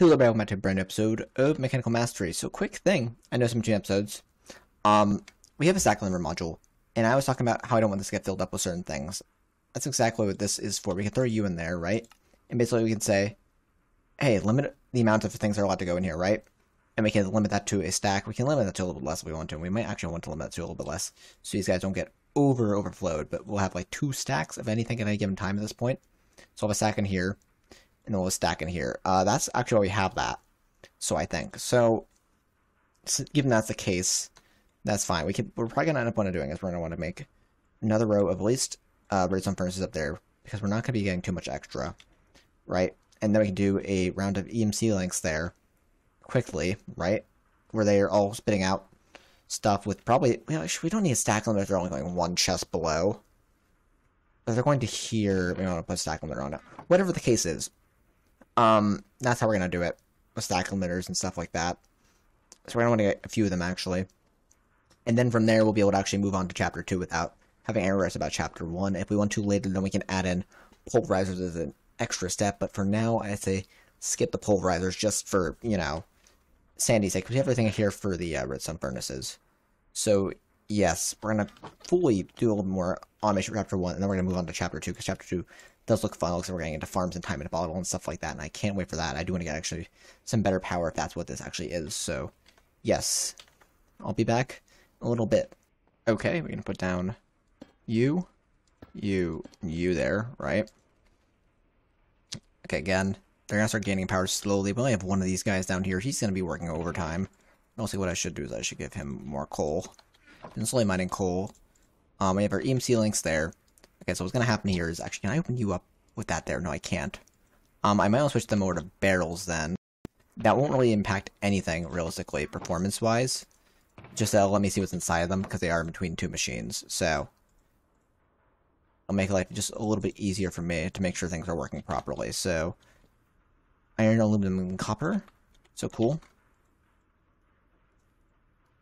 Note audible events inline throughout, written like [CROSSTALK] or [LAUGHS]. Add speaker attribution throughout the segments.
Speaker 1: Hello, everybody, welcome back to a brand new episode of Mechanical Mastery. So, quick thing, I know some two episodes. Um, we have a stack limiter module, and I was talking about how I don't want this to get filled up with certain things. That's exactly what this is for. We can throw you in there, right? And basically, we can say, hey, limit the amount of things that are allowed to go in here, right? And we can limit that to a stack. We can limit that to a little bit less if we want to. And we might actually want to limit that to a little bit less, so these guys don't get over overflowed. But we'll have like two stacks of anything at any given time at this point. So I'll have a stack in here we'll stack in here. Uh, that's actually why we have that. So I think. So, given that's the case, that's fine. We can, we're probably going to end up wanting to doing is we're going to want to make another row of at least uh, redstone furnaces up there because we're not going to be getting too much extra, right? And then we can do a round of EMC links there quickly, right? Where they are all spitting out stuff with probably, we don't need a stack limiter if they're only going one chest below. But they're going to here, we want to put a stack on it. Whatever the case is, um, that's how we're going to do it. With stack limiters and stuff like that. So we're going to want to get a few of them, actually. And then from there, we'll be able to actually move on to Chapter 2 without having errors about Chapter 1. If we want to later, then we can add in pulverizers as an extra step. But for now, I say skip the pulverizers just for, you know, Sandy's sake. We have everything here for the uh, redstone furnaces. So, yes, we're going to fully do a little more automation Chapter 1, and then we're going to move on to Chapter 2, because Chapter 2 does look fun. Like we're getting into farms and time in a bottle and stuff like that, and I can't wait for that. I do want to get actually some better power if that's what this actually is. So, yes, I'll be back a little bit. Okay, we're gonna put down you, you, you there, right? Okay, again, they're gonna start gaining power slowly. We only have one of these guys down here. He's gonna be working overtime. Mostly what I should do is I should give him more coal. Been slowly mining coal. Um, we have our EMC links there. Okay, so what's going to happen here is, actually, can I open you up with that there? No, I can't. Um, I might want to switch them over to barrels then. That won't really impact anything, realistically, performance-wise. Just uh, let me see what's inside of them, because they are between two machines, so... I'll make life just a little bit easier for me to make sure things are working properly, so... Iron, aluminum, and copper. So cool.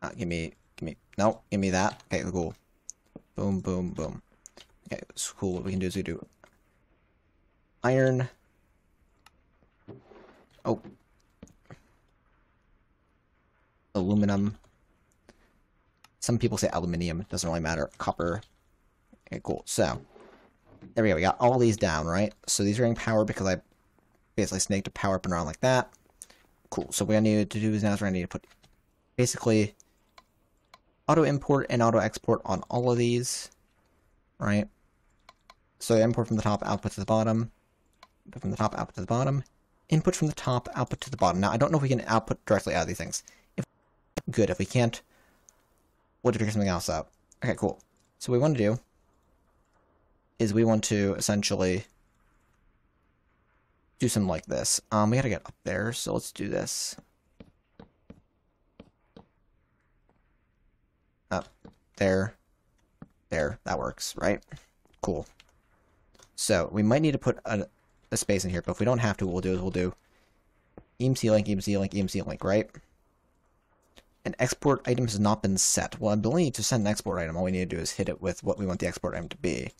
Speaker 1: Uh, give me, give me, no, give me that. Okay, cool. Boom, boom, boom. Okay, it's cool. What we can do is we do iron. Oh. Aluminum. Some people say aluminium. It doesn't really matter. Copper. Okay, cool. So, there we go. We got all these down, right? So these are getting power because I basically snaked a power up and around like that. Cool. So what I need to do is now is we're going to need to put basically auto import and auto export on all of these, right? So import from the top, output to the bottom. Input from the top, output to the bottom. Input from the top, output to the bottom. Now, I don't know if we can output directly out of these things. If Good. If we can't, we'll figure something else out. Okay, cool. So what we want to do is we want to essentially do something like this. Um, we gotta get up there, so let's do this. Up, there, there, that works, right? Cool. So we might need to put a, a space in here, but if we don't have to, what we'll do is we'll do EMC link, EMC link, EMC link, right? An export item has not been set. Well, I believe to send an export item, all we need to do is hit it with what we want the export item to be.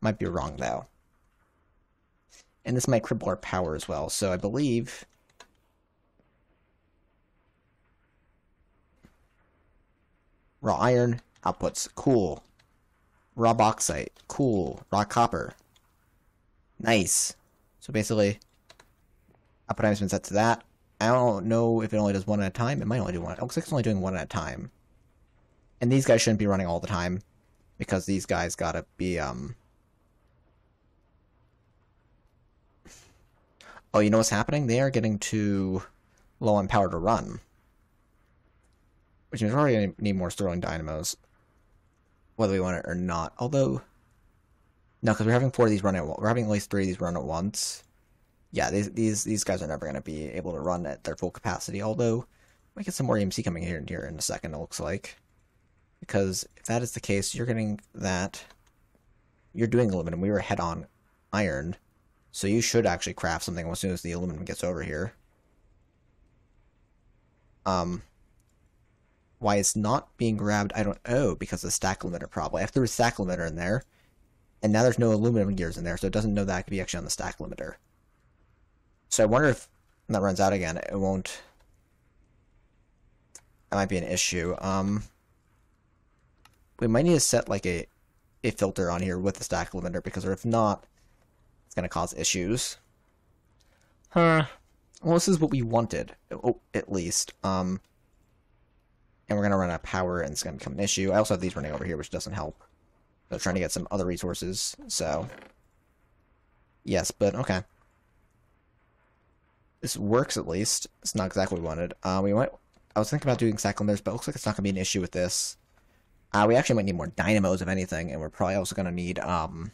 Speaker 1: Might be wrong, though. And this might cripple our power as well, so I believe... Raw iron, outputs, cool. Raw bauxite, cool. Raw copper, Nice. So basically, time's been set to that. I don't know if it only does one at a time. It might only do one. It looks like it's only doing one at a time. And these guys shouldn't be running all the time. Because these guys gotta be, um... [SIGHS] Oh, you know what's happening? They are getting too low on power to run. Which means we're already gonna need more Stirling Dynamos. Whether we want it or not. Although... No, because we're having four of these run at we're having at least three of these run at once. Yeah, these these these guys are never going to be able to run at their full capacity. Although we get some more EMC coming here and here in a second. It looks like because if that is the case, you're getting that. You're doing aluminum. We were head on iron, so you should actually craft something as soon as the aluminum gets over here. Um, why it's not being grabbed, I don't know, because the stack limiter probably. I threw a stack limiter in there, and now there's no aluminum gears in there, so it doesn't know that it could be actually on the stack limiter. So I wonder if that runs out again, it won't... That might be an issue. Um, we might need to set like a, a filter on here with the stack limiter, because if not, it's going to cause issues. Huh. Well, this is what we wanted, oh, at least. Um, and we're going to run out of power, and it's going to become an issue. I also have these running over here, which doesn't help. So trying to get some other resources, so... Yes, but okay. This works at least. It's not exactly what we wanted. Uh, we might. I was thinking about doing stack but it looks like it's not going to be an issue with this. Uh, we actually might need more dynamos, if anything, and we're probably also going to need um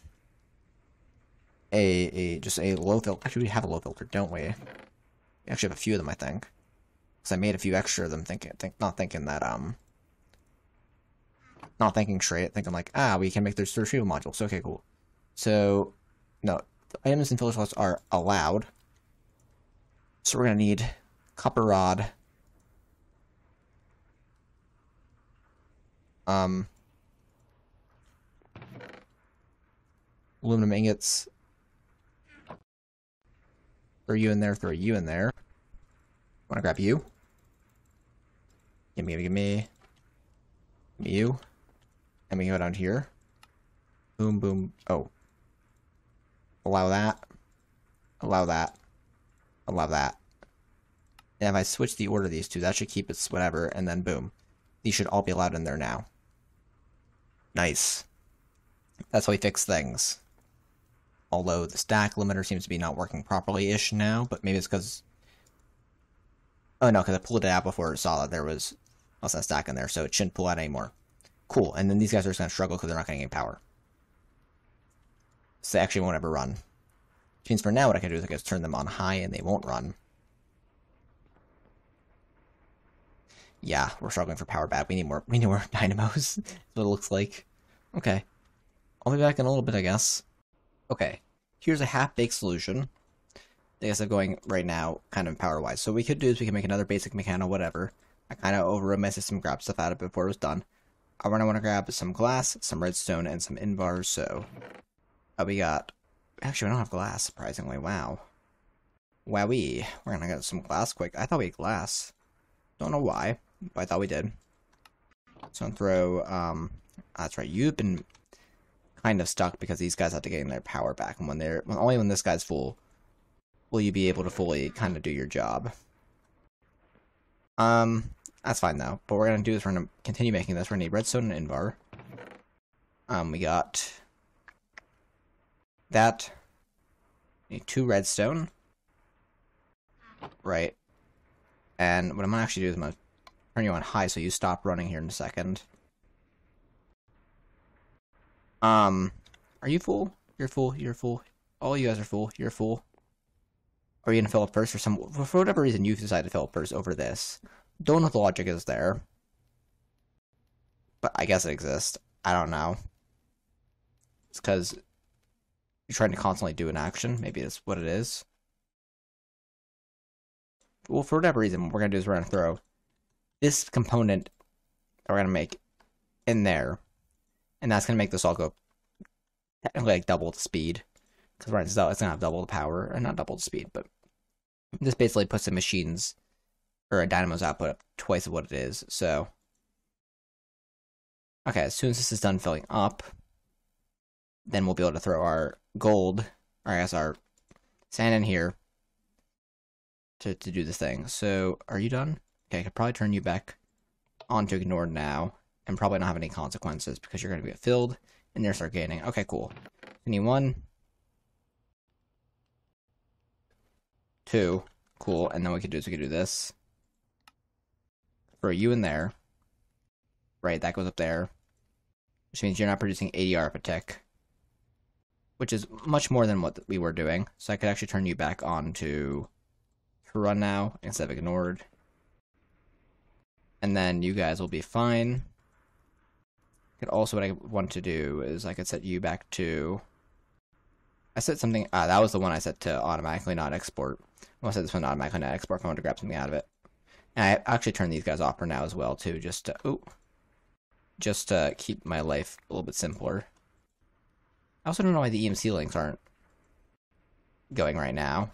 Speaker 1: a a just a low filter. Actually, we have a low filter, don't we? We actually have a few of them, I think. Because I made a few extra of them, thinking, think, not thinking that um, not thinking straight, thinking like, ah, we can make those retrieval modules. Okay, cool. So, no, items in filter slots are allowed. So we're going to need copper rod. Um, aluminum ingots. Throw you in there, throw you in there. Want to grab you? Gimme, gimme, gimme. Gimme you. And we go down here. Boom, boom. Oh. Allow that. Allow that allow that. And if I switch the order of these two, that should keep its whatever, and then boom. These should all be allowed in there now. Nice. That's how we fix things. Although the stack limiter seems to be not working properly-ish now, but maybe it's because... Oh no, because I pulled it out before it saw that there was than a stack in there, so it shouldn't pull out anymore. Cool, and then these guys are just going to struggle because they're not getting any power. So they actually won't ever run. Which means for now what I can do is I can just turn them on high and they won't run. Yeah, we're struggling for power bad. We need more we need more [LAUGHS] dynamos. That's what it looks like. Okay. I'll be back in a little bit, I guess. Okay. Here's a half-baked solution. I guess I'm going right now, kind of power-wise. So what we could do is we can make another basic mechano, whatever. I kind of overrode my system, grabbed stuff out of it before it was done. I want to grab some glass, some redstone, and some invars, so... Uh, we got Actually, we don't have glass, surprisingly. Wow. Wowee. We're gonna get some glass quick. I thought we had glass. Don't know why, but I thought we did. So I'm throw, um, that's right, you've been kind of stuck because these guys have to get their power back, and when they're, when, only when this guy's full, will you be able to fully kind of do your job. Um, that's fine though, but we're gonna do is we're gonna continue making this. We're gonna need redstone and invar. Um, we got that. Need two redstone. Right. And what I'm gonna actually do is I'm gonna turn you on high so you stop running here in a second. Um, are you full? You're full, you're full. All you guys are full, you're full. Are you gonna fill up first or some for whatever reason you've decided to fill up first over this? Don't know if the logic is there. But I guess it exists. I don't know. It's because you're trying to constantly do an action. Maybe that's what it is. Well, for whatever reason, what we're going to do is we're going to throw this component that we're going to make in there. And that's going to make this all go technically like double the speed. Because right, it's going to have double the power, and not double the speed, but this basically puts the machine's or a dynamo's output up twice of what it is. So, okay, as soon as this is done filling up, then we'll be able to throw our gold, or I guess our sand in here to, to do this thing. So, are you done? Okay, I could probably turn you back onto ignored now, and probably not have any consequences, because you're going to be filled, and you're start gaining. Okay, cool. Any one, two, cool, and then we could do is we could do this. Throw you in there. Right, that goes up there. Which means you're not producing 80 RF a tick which is much more than what we were doing. So I could actually turn you back on to, to run now instead of ignored. And then you guys will be fine. Could also what I want to do is I could set you back to. I set something. Ah, that was the one I set to automatically not export. I set this one automatically not export. If I want to grab something out of it, and I actually turned these guys off for now as well too, just to oh, just to keep my life a little bit simpler. I also don't know why the EMC links aren't going right now.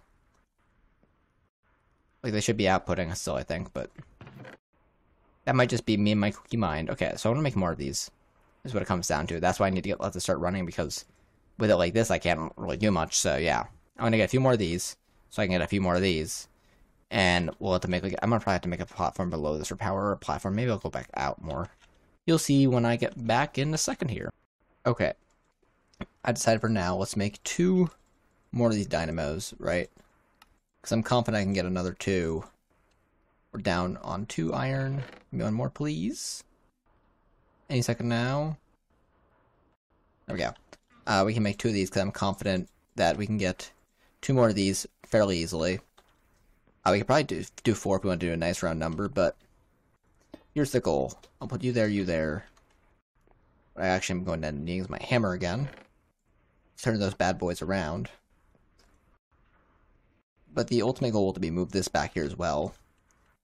Speaker 1: Like they should be outputting still, I think, but that might just be me and my cookie mind. Okay, so I want to make more of these. Is what it comes down to. That's why I need to get let this start running because with it like this, I can't really do much. So yeah, I'm gonna get a few more of these, so I can get a few more of these, and we'll have to make like I'm gonna probably have to make a platform below this for power platform. Maybe I'll go back out more. You'll see when I get back in a second here. Okay, I decided for now, let's make two more of these dynamos, right? Because I'm confident I can get another two. We're down on two iron. Maybe one more, please. Any second now. There we go. Uh, we can make two of these because I'm confident that we can get two more of these fairly easily. Uh, we could probably do, do four if we want to do a nice round number, but here's the goal. I'll put you there, you there. I actually am going to use my hammer again. Turn those bad boys around. But the ultimate goal will be move this back here as well.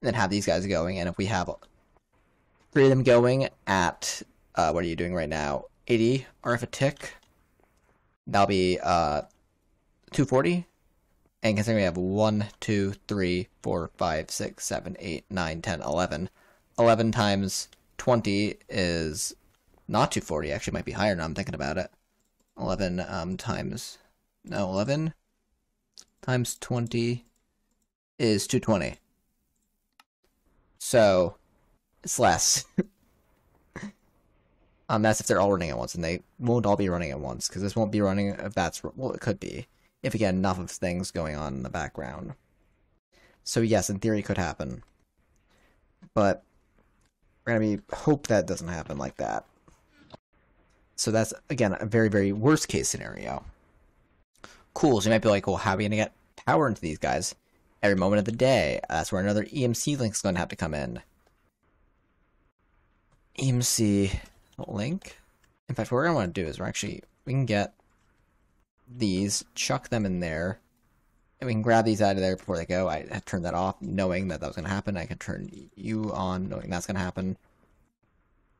Speaker 1: And then have these guys going, and if we have three of them going at, uh, what are you doing right now? 80 RF a tick. That'll be, uh, 240. And considering we have 1, 2, 3, 4, 5, 6, 7, 8, 9, 10, 11. 11 times 20 is not 240. Actually, might be higher now I'm thinking about it. 11 um, times, no, 11 times 20 is 220. So, it's less. [LAUGHS] um, that's if they're all running at once, and they won't all be running at once, because this won't be running if that's, well, it could be, if we get enough of things going on in the background. So yes, in theory, it could happen. But, we're gonna be, hope that doesn't happen like that. So that's, again, a very, very worst case scenario. Cool, so you might be like, well, how are we to get power into these guys? Every moment of the day. That's where another EMC link is going to have to come in. EMC link? In fact, what we're to want to do is we're actually, we can get these, chuck them in there, and we can grab these out of there before they go. I turned that off, knowing that that was going to happen. I can turn you on, knowing that's going to happen.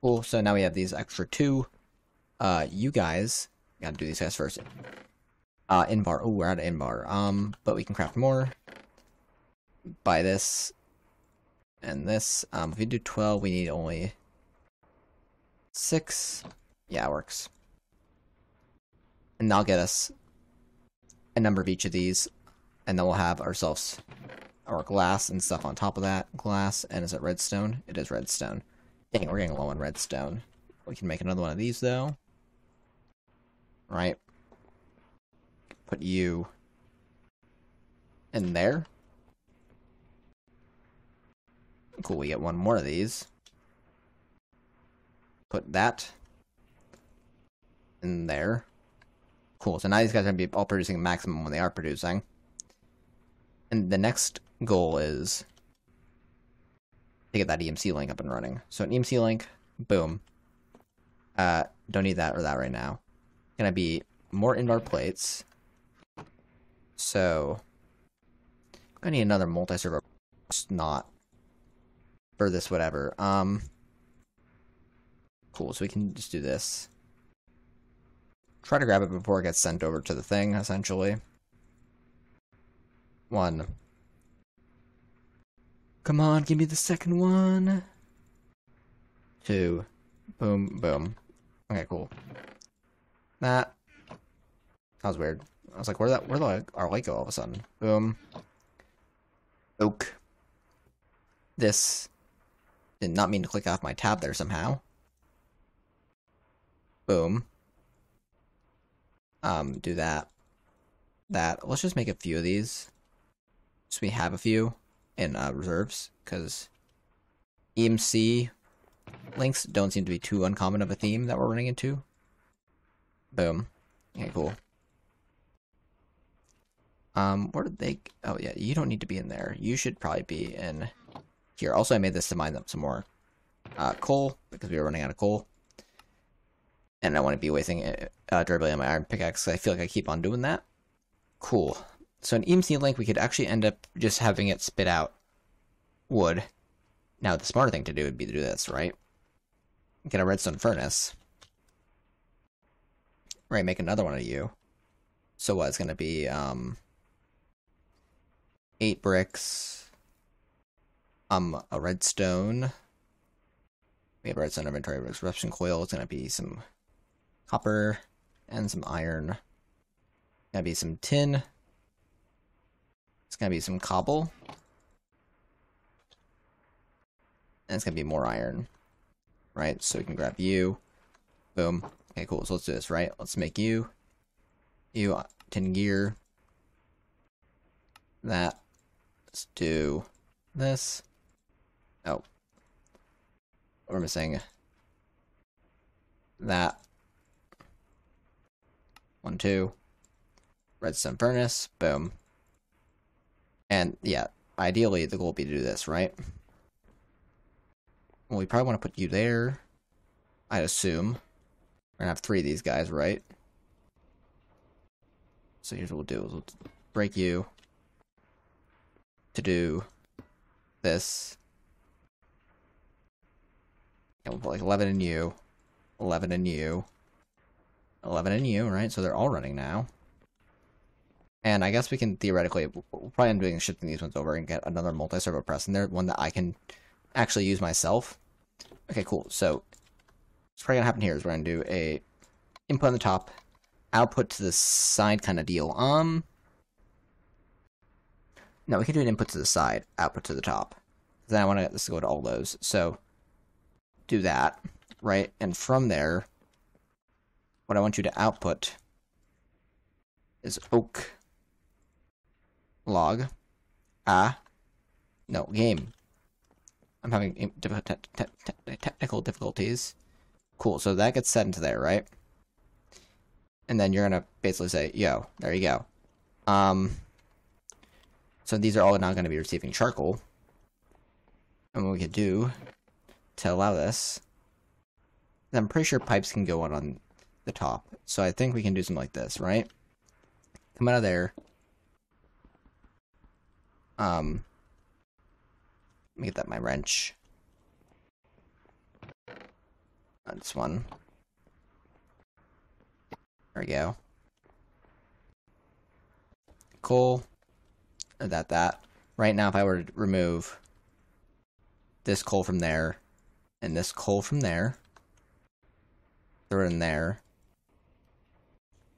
Speaker 1: Cool, so now we have these extra two. Uh, you guys, gotta do these guys first. Uh, Invar. Oh, we're out of Invar. Um, but we can craft more. Buy this. And this. Um, if we do 12, we need only 6. Yeah, it works. And that'll get us a number of each of these. And then we'll have ourselves our glass and stuff on top of that. Glass, and is it redstone? It is redstone. Dang, we're getting low on redstone. We can make another one of these, though right? Put you in there. Cool, we get one more of these. Put that in there. Cool, so now these guys are going to be all producing maximum when they are producing. And the next goal is to get that EMC link up and running. So an EMC link, boom. Uh, don't need that or that right now gonna be more Invar plates. So I need another multi-servo not for this whatever. Um cool, so we can just do this. Try to grab it before it gets sent over to the thing, essentially. One. Come on, give me the second one. Two. Boom, boom. Okay, cool. That that was weird. I was like, where that where the our light go all of a sudden? Boom. Oak. This did not mean to click off my tab there somehow. Boom. Um, do that. That. Let's just make a few of these. So we have a few in uh, reserves, because EMC links don't seem to be too uncommon of a theme that we're running into. Boom. Okay, cool. Um, where did they... Oh, yeah, you don't need to be in there. You should probably be in here. Also, I made this to mine up some more uh, coal, because we were running out of coal. And I want to be wasting uh, durability on my iron pickaxe, I feel like I keep on doing that. Cool. So an EMC link, we could actually end up just having it spit out wood. Now, the smarter thing to do would be to do this, right? Get a redstone furnace. Right, make another one of you. So what, it's gonna be, um... Eight bricks, um a redstone. We have redstone inventory reception coil. It's gonna be some copper and some iron. Gonna be some tin. It's gonna be some cobble. And it's gonna be more iron. Right? So we can grab you. Boom. Okay, cool. So let's do this, right? Let's make you. You uh, tin gear. That. Let's do this. Oh. We're missing that. One, two. Redstone furnace. Boom. And yeah, ideally the goal would be to do this, right? Well, we probably want to put you there. I assume. We're gonna have three of these guys, right? So here's what we'll do. We'll break you to do this. And we'll put like 11 in you, 11 in you, 11 and you, right? So they're all running now. And I guess we can theoretically, we'll probably end up doing shifting these ones over and get another multi-servo press in there, one that I can actually use myself. Okay, cool. So what's probably gonna happen here is we're gonna do a input on the top, output to the side kind of deal. Um, no, we can do an input to the side, output to the top. Then I want to get this to go to all those. So do that, right? And from there, what I want you to output is oak log ah no game. I'm having technical difficulties. Cool so that gets set into there right? And then you're gonna basically say yo there you go. Um so these are all now to be receiving charcoal. And what we could do to allow this I'm pretty sure pipes can go on on the top so I think we can do something like this right come out of there um, let me get that my wrench. That's one. There we go. Coal. That, that. Right now, if I were to remove this coal from there, and this coal from there, throw it in there.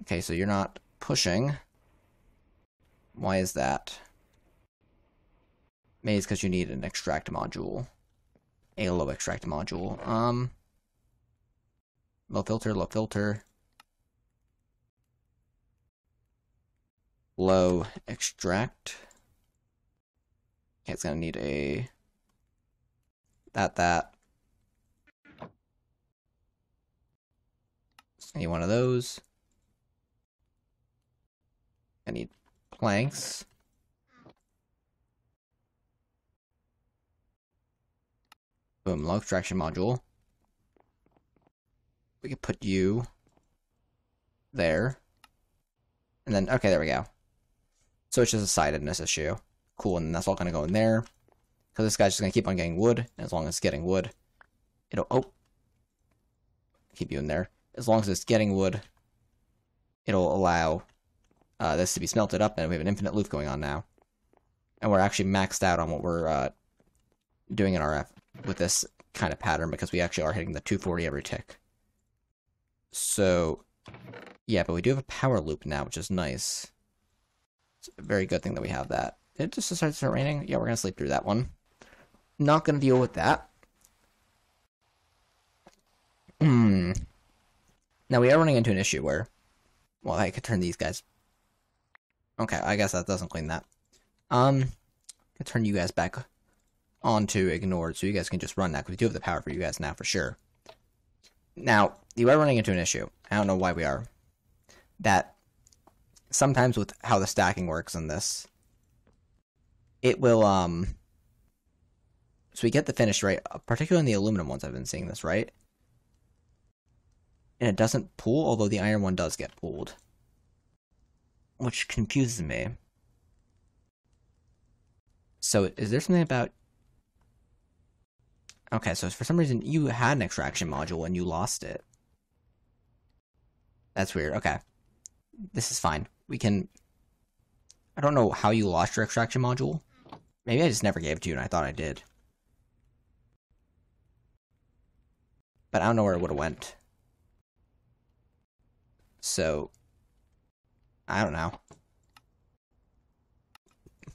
Speaker 1: Okay, so you're not pushing. Why is that? Maybe it's because you need an extract module. A low extract module. Um, low filter, low filter. Low extract. Okay, it's gonna need a that that. Any one of those. Need planks. Boom, low extraction module. We can put you there. And then, okay, there we go. So it's just a sidedness issue. Cool, and that's all going to go in there. Because this guy's just going to keep on getting wood. As long as it's getting wood, it'll... Oh! Keep you in there. As long as it's getting wood, it'll allow uh, this to be smelted up, and we have an infinite loop going on now. And we're actually maxed out on what we're uh, doing in RF with this kind of pattern because we actually are hitting the 240 every tick. So, yeah, but we do have a power loop now, which is nice. It's a very good thing that we have that. It just start, start raining? Yeah, we're going to sleep through that one. Not going to deal with that. Hmm. Now, we are running into an issue where... Well, I could turn these guys... Okay, I guess that doesn't clean that. Um, I turn you guys back onto ignored, so you guys can just run that, because we do have the power for you guys now for sure. Now, you are running into an issue. I don't know why we are. That sometimes with how the stacking works in this, it will, um, so we get the finish right, particularly in the aluminum ones, I've been seeing this, right? And it doesn't pull, although the iron one does get pulled which confuses me. So is there something about... Okay, so for some reason you had an extraction module and you lost it. That's weird. Okay. This is fine. We can... I don't know how you lost your extraction module. Maybe I just never gave it to you and I thought I did. But I don't know where it would have went. So, I don't know.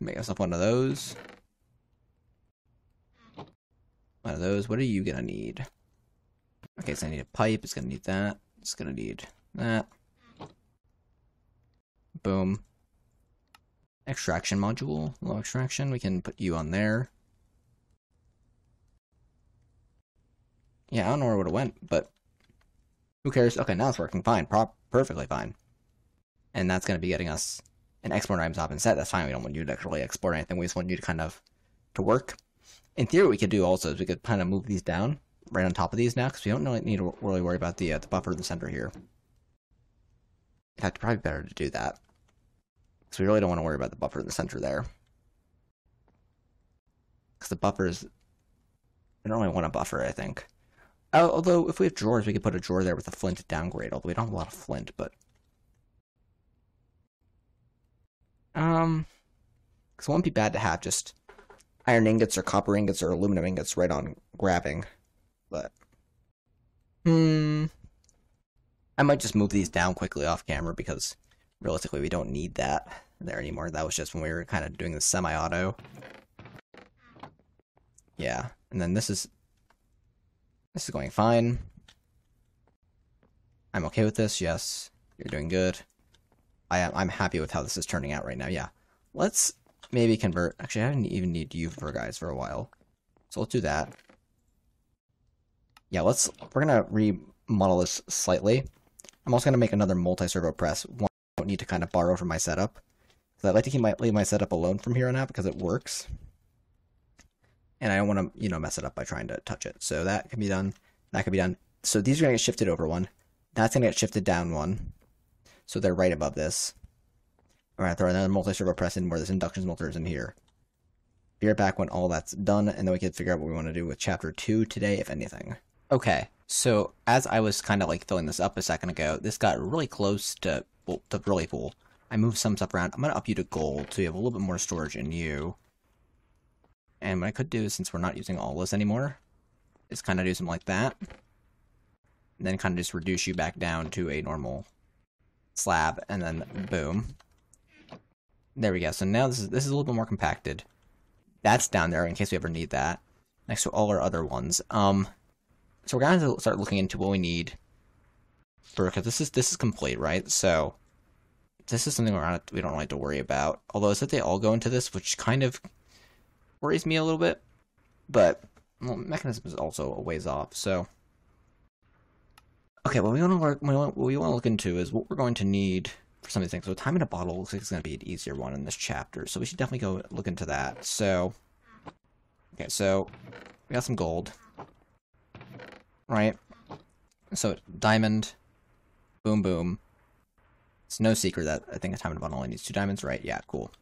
Speaker 1: Make myself one of those. One of those. What are you gonna need? Okay, so I need a pipe. It's gonna need that. It's gonna need that. Boom. Extraction module. Low extraction. We can put you on there. Yeah, I don't know where it would have went, but who cares? Okay, now it's working fine. Pro perfectly fine. And that's going to be getting us an export items op set. That's fine. We don't want you to actually export anything. We just want you to kind of to work. In theory, we could do also is we could kind of move these down right on top of these now because we don't really need to really worry about the uh, the buffer in the center here. In fact, probably better to do that because we really don't want to worry about the buffer in the center there. Because the buffers, we don't really want a buffer, I think. Although, if we have drawers, we could put a drawer there with a flint downgrade, although we don't have a lot of flint, but... Um... Because it won't be bad to have just iron ingots or copper ingots or aluminum ingots right on grabbing, but... Hmm... I might just move these down quickly off camera because realistically we don't need that there anymore. That was just when we were kind of doing the semi-auto. Yeah, and then this is this is going fine. I'm okay with this, yes. You're doing good. I am, I'm happy with how this is turning out right now, yeah. Let's maybe convert... Actually, I didn't even need you for guys for a while. So let's do that. Yeah, let's... We're gonna remodel this slightly. I'm also gonna make another multi-servo press. One I don't need to kind of borrow from my setup. Because I'd like to keep my, leave my setup alone from here on out because it works and I don't want to, you know, mess it up by trying to touch it. So that can be done. That can be done. So these are going to get shifted over one. That's going to get shifted down one. So they're right above this. All right, throw another multi-servo press in where this induction smelter is in here. Be right back when all that's done, and then we can figure out what we want to do with chapter 2 today, if anything. Okay, so as I was kind of like filling this up a second ago, this got really close to, well, to really full. I moved some stuff around. I'm going to up you to gold so you have a little bit more storage in you. And what I could do, since we're not using all this anymore, is kind of do something like that. And then kind of just reduce you back down to a normal slab, and then boom. There we go. So now this is, this is a little bit more compacted. That's down there in case we ever need that. Next to all our other ones. Um, so we're going to start looking into what we need for, because this is, this is complete, right? So this is something we're not, we don't like to worry about. Although it's that they all go into this, which kind of worries me a little bit. But well, Mekanism is also a ways off, so. Okay, what we want to work, what we want to look into is what we're going to need for some of these things. So time in a bottle looks like it's going to be an easier one in this chapter, so we should definitely go look into that. So, okay, so we got some gold, right? So diamond, boom, boom. It's no secret that I think a time in a bottle only needs two diamonds, right? Yeah, cool.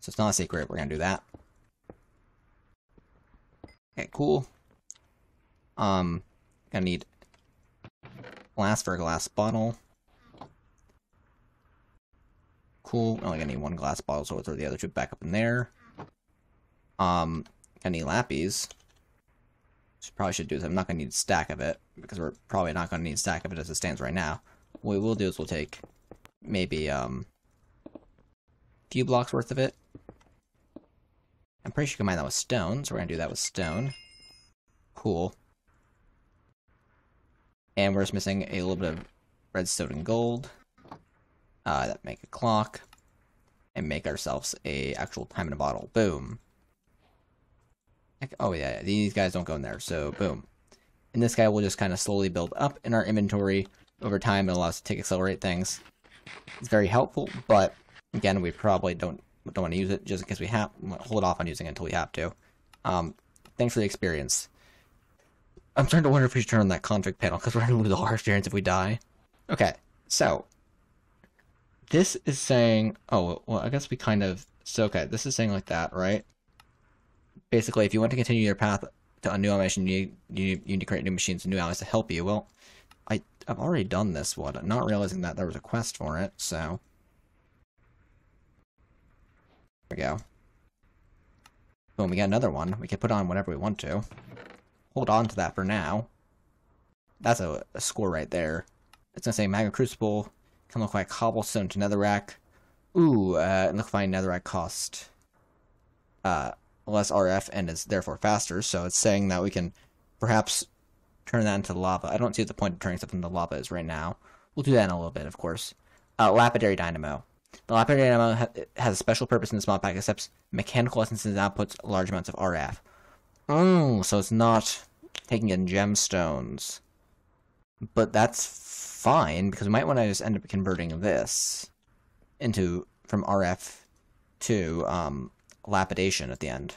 Speaker 1: So it's not a secret. We're gonna do that. Okay, cool. Um, gonna need glass for a glass bottle. Cool. Only gonna need one glass bottle, so we'll throw the other two back up in there. Um, gonna need lappies. probably should do this. I'm not gonna need a stack of it because we're probably not gonna need a stack of it as it stands right now. What we'll do is we'll take maybe um a few blocks worth of it I'm pretty sure you can mine that with stone, so we're to do that with stone. Cool. And we're just missing a little bit of redstone and gold. Uh, that make a clock. And make ourselves a actual time in a bottle. Boom. Oh yeah, these guys don't go in there, so boom. And this guy will just kind of slowly build up in our inventory over time. It allows us to take accelerate things. It's very helpful, but again, we probably don't don't want to use it just in case we have hold off on using it until we have to. Um, thanks for the experience. I'm starting to wonder if we should turn on that config panel because we're going to lose all our experience if we die. Okay, so this is saying, oh, well, I guess we kind of, so okay, this is saying like that, right? Basically, if you want to continue your path to a new animation, you need, you, you need to create new machines and new allies to help you. Well, I, I've already done this one, not realizing that there was a quest for it, so There we go. Boom, we got another one. We can put on whatever we want to. Hold on to that for now. that's a, a score right there. It's gonna say Magma Crucible can look like cobblestone to netherrack. Ooh, uh, and liquefying netherrack cost uh, less RF and is therefore faster. So it's saying that we can perhaps turn that into lava. I don't see what the point of turning something into lava is right now. We'll do that in a little bit, of course. Uh, lapidary dynamo. The lapidary dynamo ha- has a special purpose in the mod pack, accepts mechanical essences and outputs large amounts of RF. Oh, so it's not taking in gemstones. But that's fine, because we might want to just end up converting this into, from RF to, um, lapidation at the end.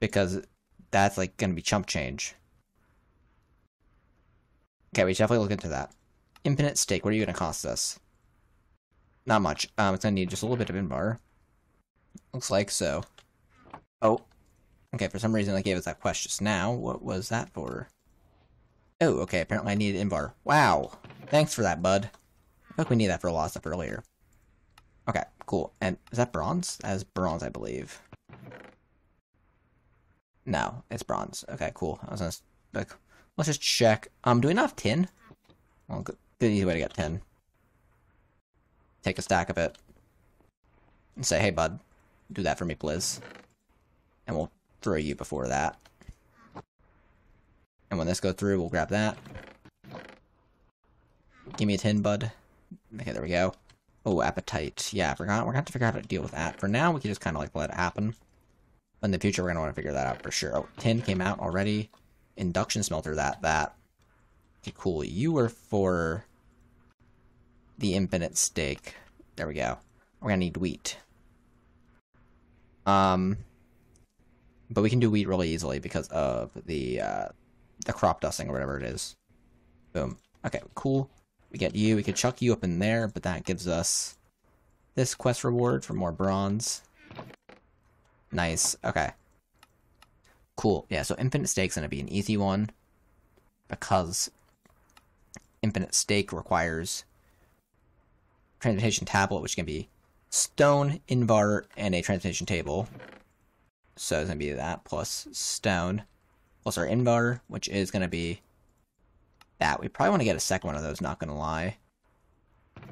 Speaker 1: Because that's, like, gonna be chump change. Okay, we should definitely look into that. Infinite steak, what are you gonna cost us? Not much. Um, it's gonna need just a little bit of invar. Looks like so. Oh. Okay, for some reason I gave us that quest just now. What was that for? Oh, okay, apparently I needed invar. Wow. Thanks for that, bud. I think we need that for a lot of stuff earlier. Okay, cool. And is that bronze? That is bronze, I believe. No, it's bronze. Okay, cool. I was gonna like, let's just check. Um, do we not have tin? Well, good, good easy way to get tin. Take a stack of it. And say, hey, bud, do that for me, please. And we'll throw you before that. And when this goes through, we'll grab that. Give me a tin, bud. Okay, there we go. Oh, apatite. Yeah, I forgot. We're gonna have to figure out how to deal with that. For now, we can just kind of like let it happen. In the future, we're gonna want to figure that out for sure. Oh, tin came out already. Induction smelter, that, that. Okay, cool. You were for the infinite steak. There we go. We're gonna need wheat. Um, but we can do wheat really easily because of the uh, the crop dusting or whatever it is. Boom. Okay, cool. We get you. We could chuck you up in there, but that gives us this quest reward for more bronze. Nice. Okay. Cool. Yeah, so Infinite Steak's going to be an easy one because Infinite Steak requires Transmutation Tablet, which can be stone, invar, and a Transmutation Table. So it's going to be that plus stone plus our invar, which is going to be that. We probably want to get a second one of those, not going to lie.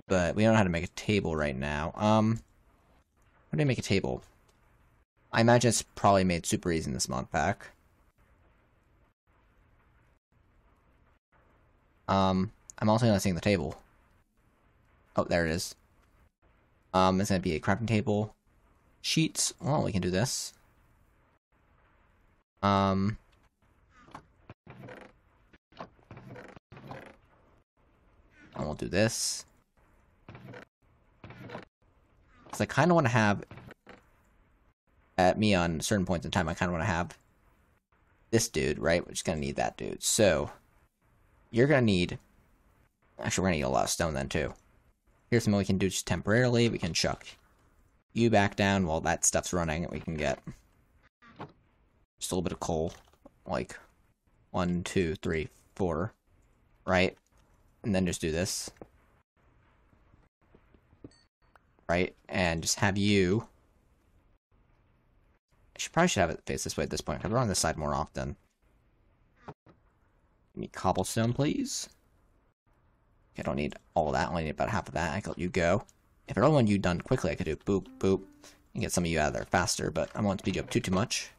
Speaker 1: But we don't know how to make a table right now. Um, how do you make a table? I imagine it's probably made super easy in this mod pack. Um, I'm also not seeing the table. Oh, there it is. Um, it's gonna be a crafting table. Sheets. Well, we can do this. Um. And we'll do this. Because I kind of want to have at me on certain points in time, I kind of want to have this dude, right? We're just going to need that dude. So, you're going to need... Actually, we're going to need a lot of stone then, too. Here's something we can do just temporarily. We can chuck you back down while that stuff's running. We can get just a little bit of coal. Like, one, two, three, four. Right? And then just do this. Right? And just have you I should probably should have it face this way at this point, because we're on this side more often. Need cobblestone, please. I don't need all that, I only need about half of that. I can let you go. If I really want you done quickly, I could do boop, boop, and get some of you out of there faster, but I won't speed you up too, too much.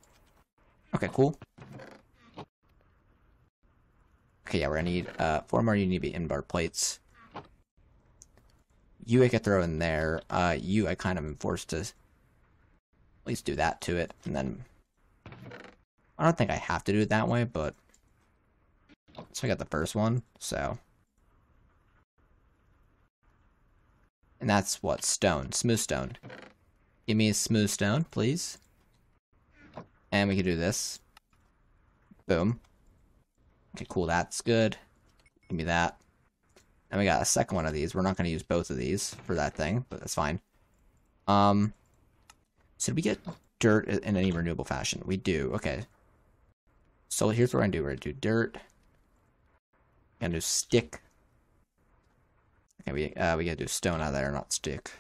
Speaker 1: Okay, cool. Okay, yeah, we're gonna need, uh, four more be invar plates. You I could throw in there. Uh, you I kind of am forced to at least do that to it, and then... I don't think I have to do it that way, but... So I got the first one, so... And that's what? Stone. Smooth stone. Give me a smooth stone, please. And we can do this. Boom. Okay, cool, that's good. Give me that. And we got a second one of these. We're not going to use both of these for that thing, but that's fine. Um, so did we get dirt in any renewable fashion? We do. Okay. So here's what we're gonna do. We're gonna do dirt. We're gonna do stick. Okay, we uh, we gotta do stone out of there, not stick.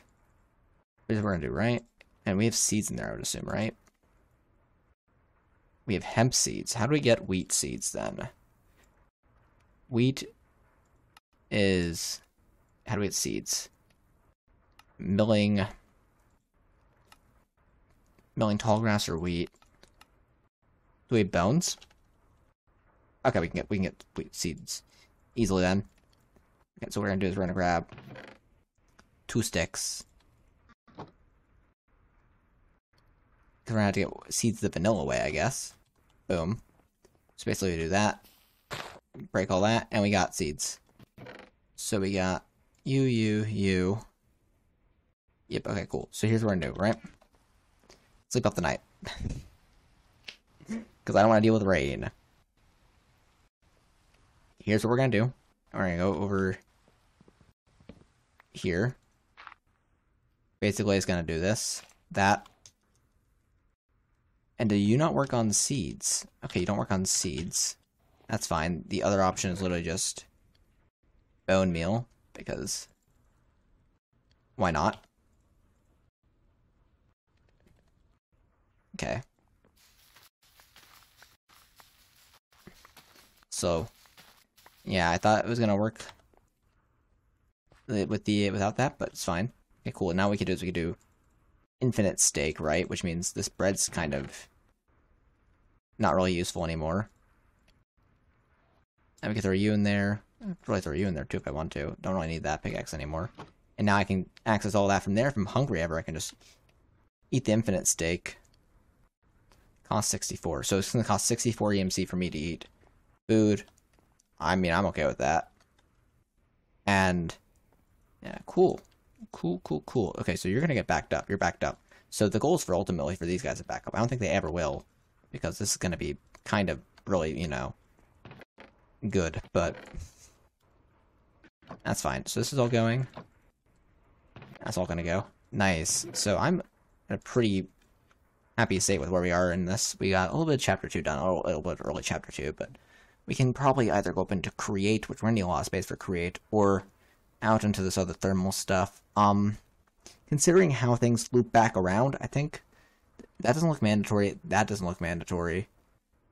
Speaker 1: Here's what we're gonna do, right? And we have seeds in there, I would assume, right? We have hemp seeds. How do we get wheat seeds then? wheat is how do we get seeds? Milling milling tall grass or wheat. Do we have bones? Okay, we can get we can get wheat seeds easily then. Okay, so what we're gonna do is we're gonna grab two sticks. Because we're gonna have to get seeds the vanilla way, I guess. Boom. So basically we do that. Break all that, and we got seeds. So we got you, you, you. Yep, okay, cool. So here's what we're gonna do, right? Sleep off the night. [LAUGHS] Because I don't want to deal with rain. Here's what we're gonna do. We're gonna go over here. Basically, it's gonna do this, that. And do you not work on seeds? Okay, you don't work on seeds. That's fine. The other option is literally just bone meal, because why not? Okay. So, yeah, I thought it was gonna work with the without that, but it's fine. Okay, cool. Now we could do is we could do infinite steak, right? Which means this bread's kind of not really useful anymore. And we can throw you in there. I really throw you in there too if I want to. Don't really need that pickaxe anymore. And now I can access all that from there. If I'm hungry ever, I can just eat the infinite steak. Cost 64. So it's going to cost 64 EMC for me to eat food. I mean, I'm okay with that. And, yeah, cool. Cool, cool, cool. Okay, so you're going to get backed up. You're backed up. So the goal is for ultimately for these guys to back up. I don't think they ever will. Because this is going to be kind of really, you know, good. But that's fine. So this is all going. That's all going to go. Nice. So I'm in a pretty happy state with where we are in this. We got a little bit of chapter 2 done, a little bit early chapter 2, but we can probably either go up into create, which we're going to need a lot of space for create, or out into this other thermal stuff. Um, considering how things loop back around, I think that doesn't look mandatory. That doesn't look mandatory.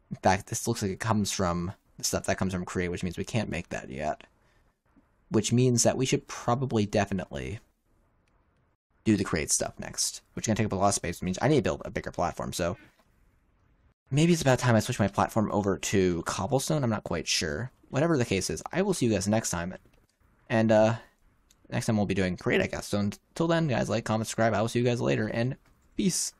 Speaker 1: In fact, this looks like it comes from the stuff that comes from create, which means we can't make that yet. Which means that we should probably definitely do the create stuff next, which is going to take up a lot of space. Which means I need to build a bigger platform. So maybe it's about time I switch my platform over to cobblestone. I'm not quite sure. Whatever the case is, I will see you guys next time. And uh, next time we'll be doing create, I guess. So until then, guys, like, comment, subscribe. I will see you guys later, and peace.